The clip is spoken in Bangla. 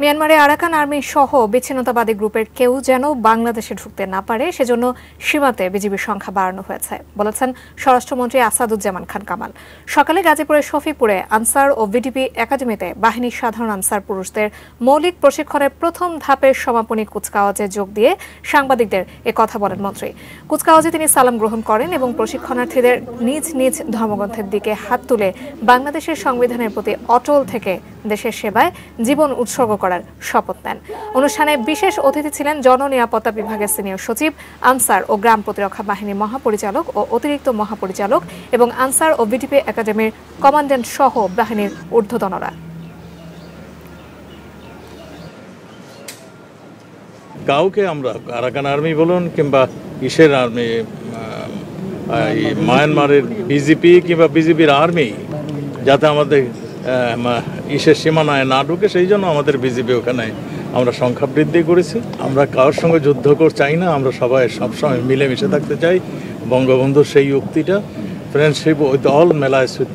মিয়ানমারে আরাকান আর্মি সহ বিচ্ছিন্নতাবাদী গ্রুপের কেউ যেন বাংলাদেশে ঢুকতে না পারে, সেজন্য সীমাতে বিজিবির সংখ্যা বাড়ানো হয়েছে, বলেছেন স্বরাষ্ট্রমন্ত্রী আসাদুজ্জামান খান কামাল। সকালে গাজীপুরের শফিপুরে আনসার ও ভিডিপি একাডেমিতে বাহিনীর সাধারণ আনসার পুরুষদের মৌলিক প্রশিক্ষণের প্রথম ধাপের সমাপনী কুচকাওয়াজে যোগ দিয়ে সাংবাদিকদের এ কথা বলেন মন্ত্রী। কুচকাওয়াজে তিনি সালাম গ্রহণ করেন এবং প্রশিক্ষণার্থীদের নিজ নিজ ধর্মগ্রন্থের দিকে হাত তুলে বাংলাদেশের সংবিধানের প্রতি অটল থেকে দেশের সেবায় জীবন উৎসর্গ করার শপথ নেন। অনুষ্ঠানে বিশেষ অতিথি ছিলেন জননিরাপত্তা বিভাগের সিনিয়র সচিব, আনসার ও গ্রাম প্রতিরক্ষা বাহিনীর মহাপরিচালক ও অতিরিক্ত মহাপরিচালক এবং আনসার ও বিডিপি একাডেমির কমান্ড্যান্ট সহ বাহিনীর ঊর্ধ্বতনরা। কাউকে আমরা আরাকান আর্মি বলুন কিংবা ইসের আর্মি মায়ানমারের বিজেপি কিংবা বিজেপির আর্মি, যাতে আমাদের ইসের সীমানায় না ঢুকে সেই জন্য আমাদের বিজেপি ওখানে আমরা সংখ্যা বৃদ্ধি করেছি। আমরা কারোর সঙ্গে যুদ্ধ কর, চাই না, আমরা সবাই সবসময় মিলেমিশে থাকতে চাই। বঙ্গবন্ধুর সেই উক্তিটা ফ্রেন্ডশিপ উইথ অল মেলায় সুইথ